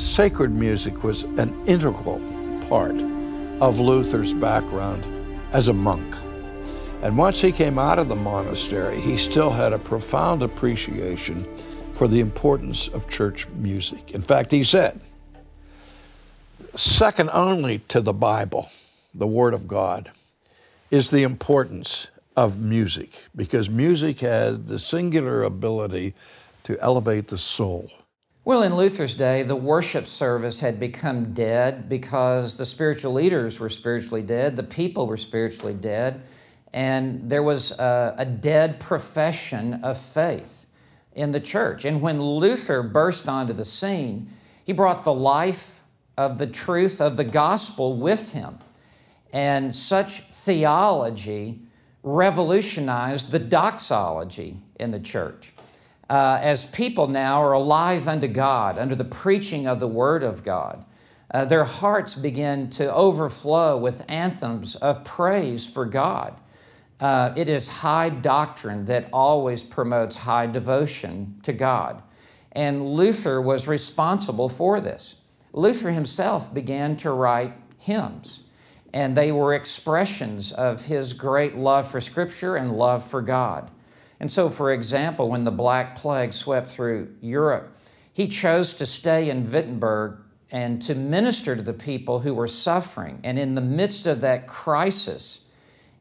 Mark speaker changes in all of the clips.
Speaker 1: sacred music was an integral part of Luther's background as a monk. And once he came out of the monastery, he still had a profound appreciation for the importance of church music. In fact, he said, second only to the Bible, the Word of God, is the importance of music, because music has the singular ability to elevate the soul.
Speaker 2: Well, in Luther's day, the worship service had become dead because the spiritual leaders were spiritually dead, the people were spiritually dead, and there was a, a dead profession of faith in the church. And when Luther burst onto the scene, he brought the life of the truth of the gospel with him. And such theology revolutionized the doxology in the church. Uh, as people now are alive unto God, under the preaching of the Word of God, uh, their hearts begin to overflow with anthems of praise for God. Uh, it is high doctrine that always promotes high devotion to God. And Luther was responsible for this. Luther himself began to write hymns, and they were expressions of his great love for Scripture and love for God. And so, for example, when the Black Plague swept through Europe, he chose to stay in Wittenberg and to minister to the people who were suffering. And in the midst of that crisis,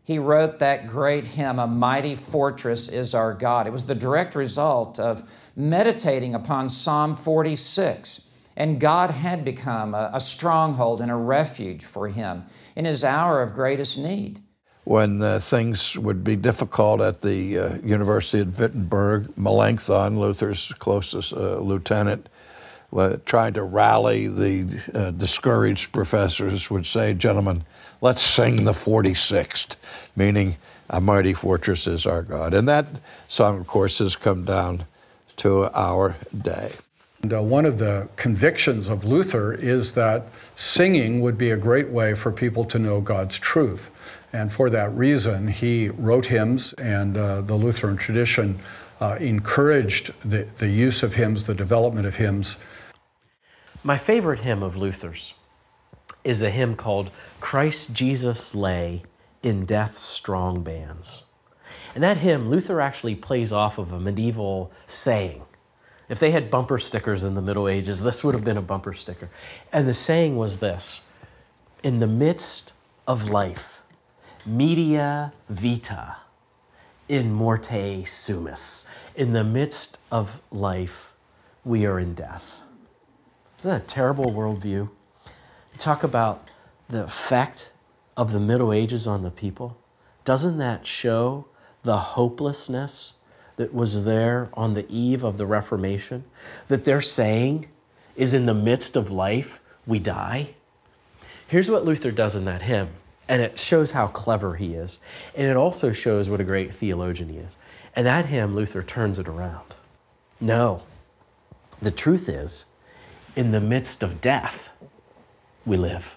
Speaker 2: he wrote that great hymn, A Mighty Fortress is Our God. It was the direct result of meditating upon Psalm 46 and God had become a, a stronghold and a refuge for him in his hour of greatest need.
Speaker 1: When uh, things would be difficult at the uh, University of Wittenberg, Melanchthon, Luther's closest uh, lieutenant, trying to rally the uh, discouraged professors, would say, Gentlemen, let's sing the 46th, meaning a mighty fortress is our God. And that song, of course, has come down to our day.
Speaker 3: And, uh, one of the convictions of Luther is that singing would be a great way for people to know God's truth. And for that reason, he wrote hymns, and uh, the Lutheran tradition uh, encouraged the, the use of hymns, the development of hymns.
Speaker 4: My favorite hymn of Luther's is a hymn called Christ Jesus Lay in Death's Strong Bands. And that hymn, Luther actually plays off of a medieval saying if they had bumper stickers in the Middle Ages, this would have been a bumper sticker. And the saying was this In the midst of life, media vita, in morte sumus. In the midst of life, we are in death. Isn't that a terrible worldview? talk about the effect of the Middle Ages on the people. Doesn't that show the hopelessness that was there on the eve of the Reformation that they're saying is in the midst of life, we die? Here's what Luther does in that hymn, and it shows how clever he is. And it also shows what a great theologian he is. And that hymn, Luther turns it around. No, the truth is, in the midst of death, we live.